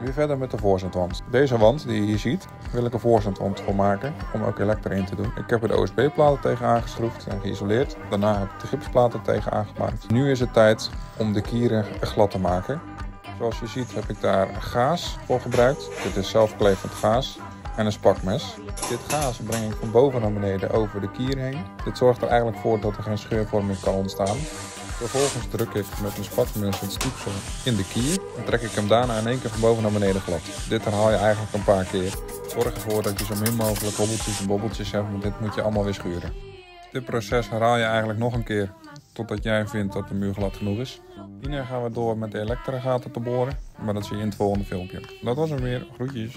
Weer verder met de voorzandwand. Deze wand die je hier ziet, wil ik een voorzandwand voor maken om ook elektra in te doen. Ik heb er de OSB-platen tegen aangeschroefd en geïsoleerd. Daarna heb ik de gipsplaten tegen aangemaakt. Nu is het tijd om de kieren glad te maken. Zoals je ziet heb ik daar gaas voor gebruikt. Dit is zelfklevend gaas en een spakmes. Dit gaas breng ik van boven naar beneden over de kier heen. Dit zorgt er eigenlijk voor dat er geen scheurvorming kan ontstaan. Vervolgens druk ik met mijn spakmes het stiepsel in de kier en trek ik hem daarna in één keer van boven naar beneden glad. Dit herhaal je eigenlijk een paar keer. Zorg ervoor dat je zo min mogelijk hobbeltjes en bobbeltjes hebt, want dit moet je allemaal weer schuren. Dit proces herhaal je eigenlijk nog een keer totdat jij vindt dat de muur glad genoeg is. Hierna gaan we door met de elektragaten te boren, maar dat zie je in het volgende filmpje. Dat was hem weer. Groetjes.